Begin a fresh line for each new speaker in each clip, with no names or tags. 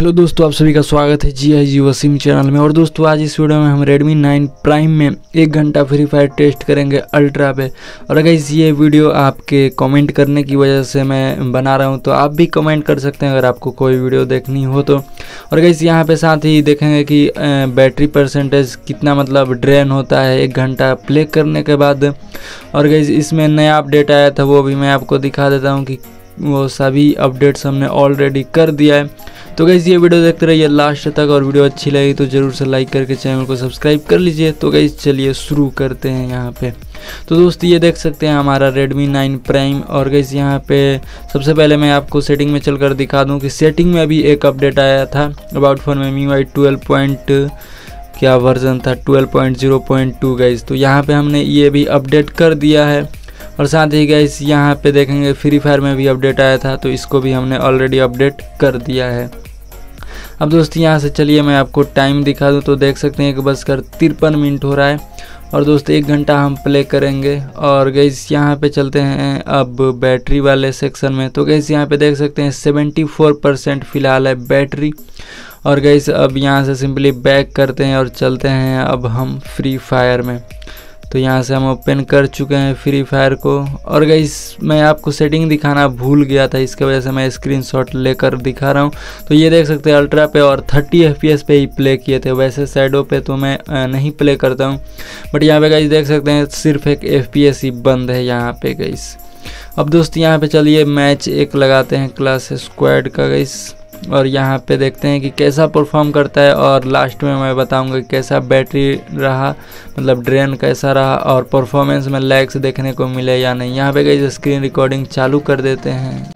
Hello दोस्तों, आप सभी का स्वागत है जी आई जी वसीम चैनल में। और दोस्तों, आज इस वीडियो में हम Redmi 9 प्राइम में एक घंटा फ्री फायर टेस्ट करेंगे अल्ट्रा पे। और अगर इस ये वीडियो आपके कमेंट करने की वजह से मैं बना रहा हूँ तो आप भी कमेंट कर सकते हैं अगर आपको कोई वीडियो देखनी हो तो। और अगर इस यहाँ पे साथ ही देखेंगे कि बैटरी परसेंटेज कितना मतलब ड्रेन होता है एक घंटा प्ले करने के बाद। और गई इसमें नया अपडेट आया था, वो भी मैं आपको दिखा देता हूँ कि वो सभी अपडेट्स हमने ऑलरेडी कर दिया है। तो गैस ये वीडियो देखते रहिए लास्ट तक और वीडियो अच्छी लगी तो ज़रूर से लाइक करके चैनल को सब्सक्राइब कर लीजिए। तो गैस चलिए शुरू करते हैं यहाँ पे। तो दोस्त, ये देख सकते हैं हमारा Redmi 9 प्राइम और गैस यहाँ पे सबसे पहले मैं आपको सेटिंग में चलकर दिखा दूँ कि सेटिंग में अभी एक अपडेट आया था अबाउट फ़ोन में मी वाई ट्वेल्व पॉइंट क्या वर्जन था? 12.0.2 गैस तो यहाँ पे हमने ये भी अपडेट कर दिया है। और साथ ही गैस यहाँ पे देखेंगे फ्री फायर में भी अपडेट आया था तो इसको भी हमने ऑलरेडी अपडेट कर दिया है। अब दोस्त, यहाँ से चलिए मैं आपको टाइम दिखा दूँ तो देख सकते हैं कि बस कर तिरपन मिनट हो रहा है। और दोस्त, एक घंटा हम प्ले करेंगे, और गैस यहाँ पे चलते हैं अब बैटरी वाले सेक्शन में। तो गैस यहाँ पे देख सकते हैं सेवेंटी फोर परसेंट फ़िलहाल है बैटरी और गैस अब यहाँ से सिंपली बैक करते हैं और चलते हैं अब हम फ्री फायर में। तो यहाँ से हम ओपन कर चुके हैं फ्री फायर को। और गई मैं आपको सेटिंग दिखाना भूल गया था, इसके वजह से मैं स्क्रीनशॉट लेकर दिखा रहा हूँ। तो ये देख सकते हैं अल्ट्रा पे और 30 एफपीएस पे ही प्ले किए थे। वैसे साइडों पे तो मैं नहीं प्ले करता हूँ। बट यहाँ पे गई देख सकते हैं, सिर्फ़ एक एफपीएस ही बंद है यहाँ पे गई अब दोस्त, यहाँ पे चलिए मैच एक लगाते हैं क्लास स्क्वाड का गई और यहाँ पे देखते हैं कि कैसा परफॉर्म करता है और लास्ट में मैं बताऊँगा कैसा बैटरी रहा मतलब ड्रेन कैसा रहा और परफॉर्मेंस में लैग्स देखने को मिले या नहीं। यहाँ पे गई स्क्रीन रिकॉर्डिंग चालू कर देते हैं।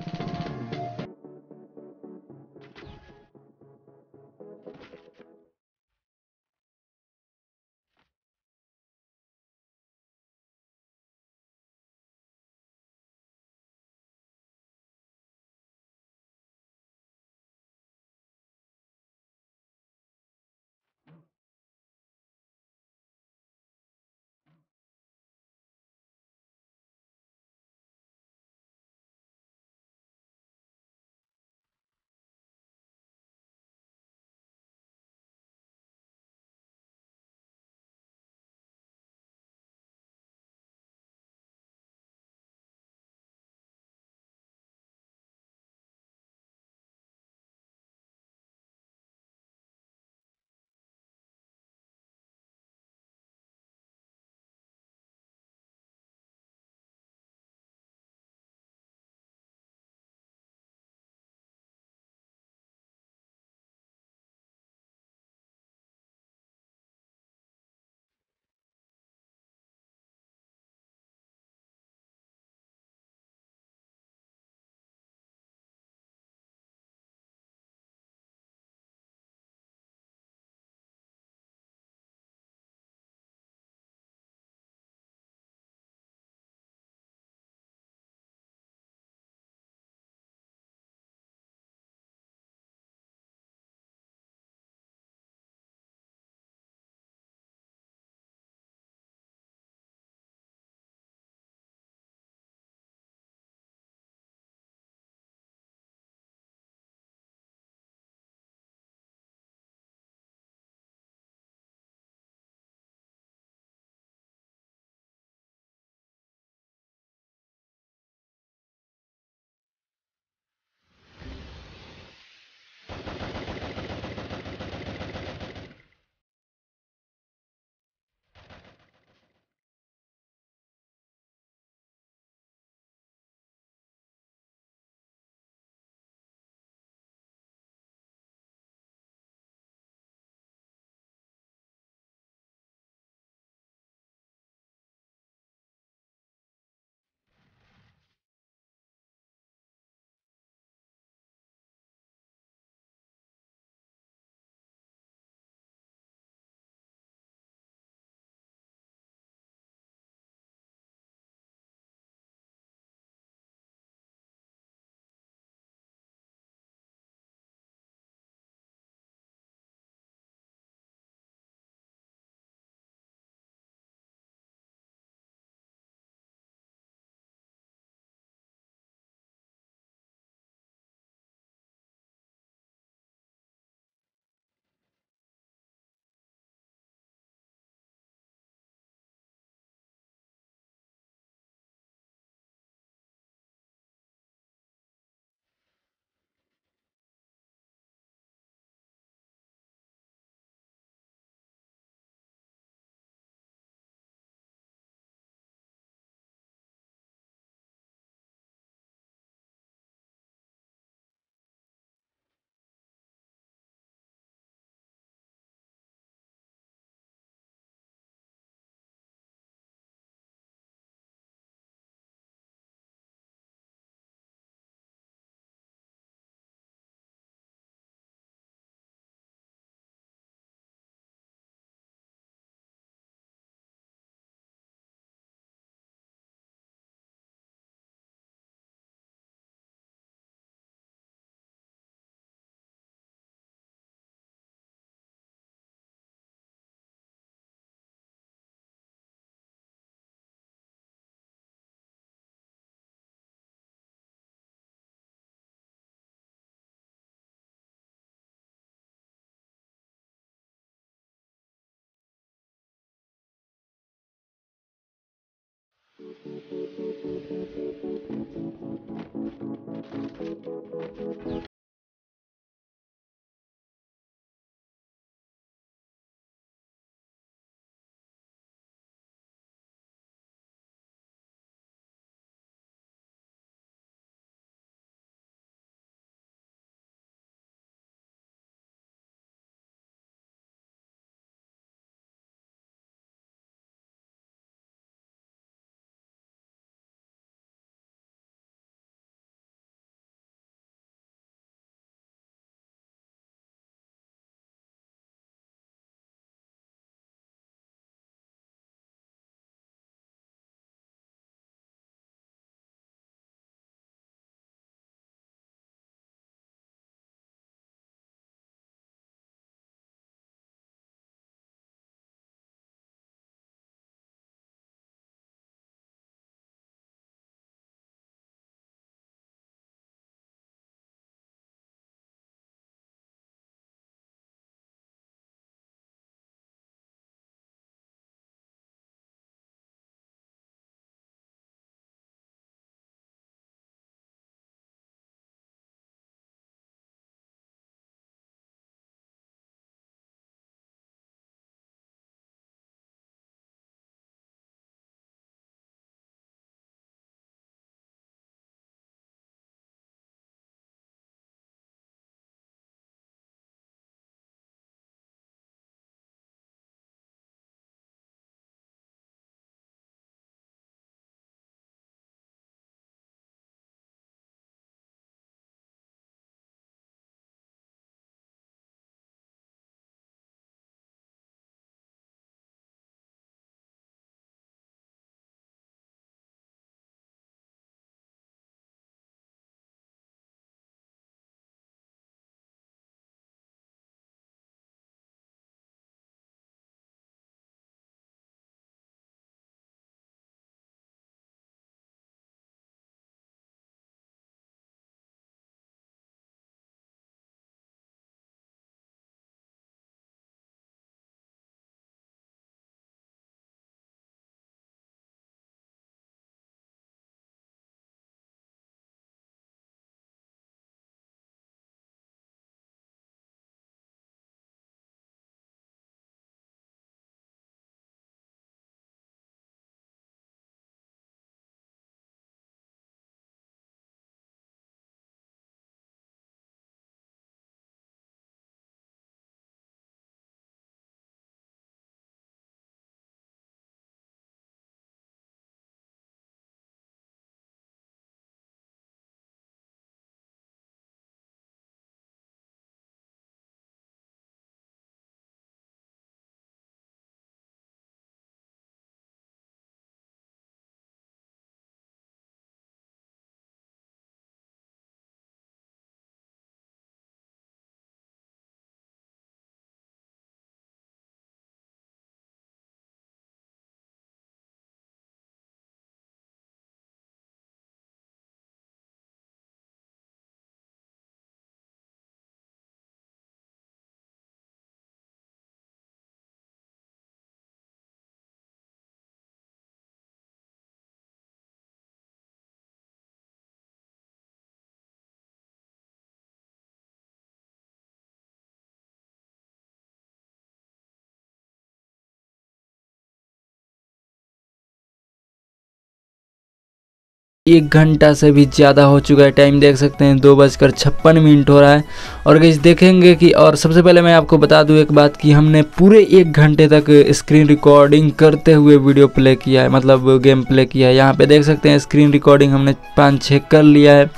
एक घंटा से भी ज़्यादा हो चुका है। टाइम देख सकते हैं, दो बजकर छप्पन मिनट हो रहा है। और गैस देखेंगे कि, और सबसे पहले मैं आपको बता दूँ एक बात कि हमने पूरे एक घंटे तक स्क्रीन रिकॉर्डिंग करते हुए वीडियो प्ले किया है मतलब गेम प्ले किया है। यहाँ पे देख सकते हैं स्क्रीन रिकॉर्डिंग हमने पाँच छः कर लिया है।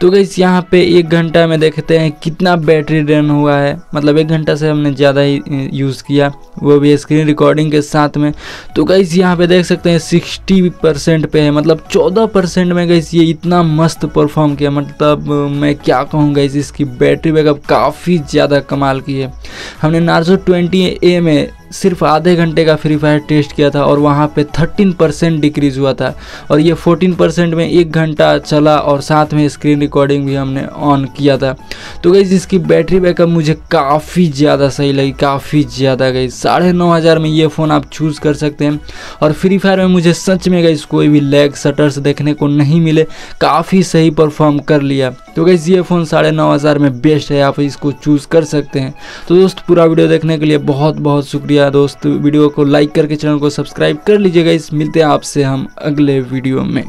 तो गैस यहाँ पे एक घंटा में देखते हैं कितना बैटरी ड्रेन हुआ है। मतलब एक घंटा से हमने ज़्यादा ही यूज़ किया, वो भी स्क्रीन रिकॉर्डिंग के साथ में। तो गैस यहाँ पे देख सकते हैं सिक्सटी परसेंट पे है मतलब चौदह परसेंट सेकंड में गई ये इतना मस्त परफॉर्म किया। मतलब मैं क्या कहूँ गई इसकी बैटरी बैकअप काफ़ी ज़्यादा कमाल की है। हमने नार्जो ट्वेंटी ए में सिर्फ़ आधे घंटे का फ्री फायर टेस्ट किया था और वहाँ पे 13 परसेंट डिक्रीज़ हुआ था। और ये 14 परसेंट में एक घंटा चला और साथ में स्क्रीन रिकॉर्डिंग भी हमने ऑन किया था। तो गई इसकी बैटरी बैकअप मुझे काफ़ी ज़्यादा सही लगी, काफ़ी ज़्यादा गई साढ़े नौ हज़ार में ये फ़ोन आप चूज़ कर सकते हैं। और फ्री फायर में मुझे सच में गई कोई भी लैग शटर्स देखने को नहीं मिले। काफ़ी सही परफॉर्म कर लिया। तो गई ये फ़ोन साढ़े नौ हज़ार में बेस्ट है, आप इसको चूज़ कर सकते हैं। तो दोस्त, पूरा वीडियो देखने के लिए बहुत बहुत शुक्रिया। दोस्त, वीडियो को लाइक करके चैनल को सब्सक्राइब कर लीजिएगा। इस मिलते हैं आपसे हम अगले वीडियो में।